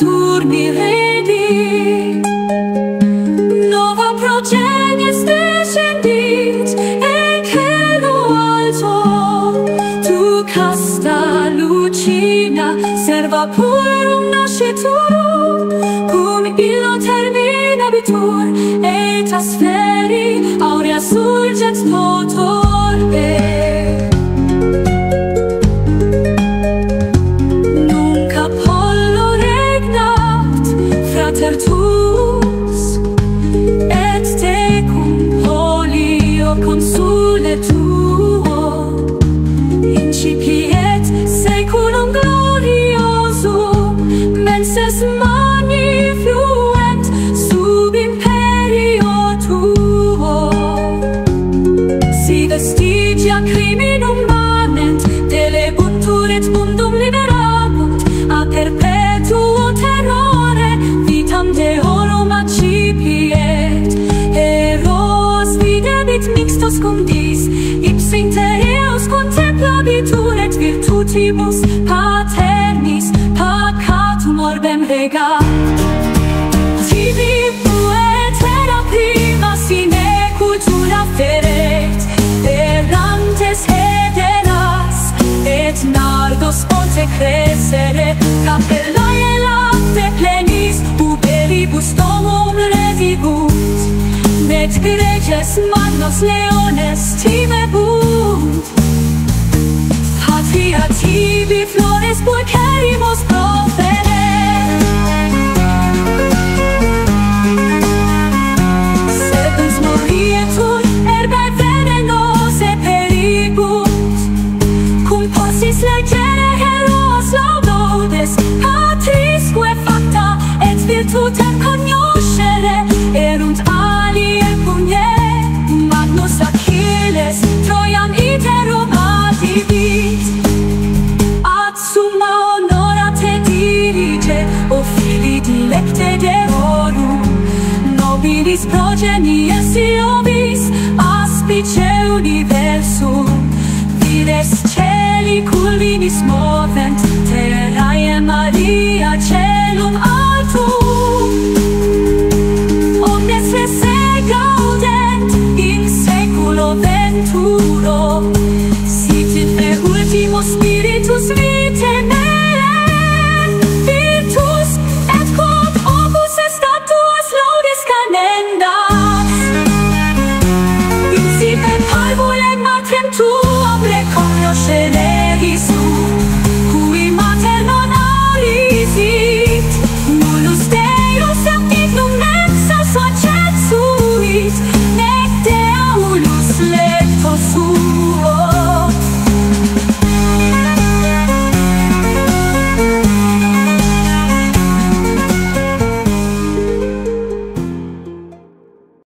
azzurbi vedi. Nova progenies descendit e cielo alto. Tu casta lucina serva purum tu. Cum illo terminabitur et asfer tuo incipiet seculum menses abundis ipse inter eos contemplabitur et virtutibus paternis pacatum orbem rega. Tibi puetera prima sine cultura feret errantes hederas et nardos ponte crescere capellae lacte plenis uberibus domum redibus et greces magnos leo che tu te conoscere erunt alie pugnae Magnus Achilles Troian iterum adivit Ad summa honora te dirige O fili dilecte Deorum Nobilis progenies Iovis Aspice universum. Vires celi culminis movent terra 풀어.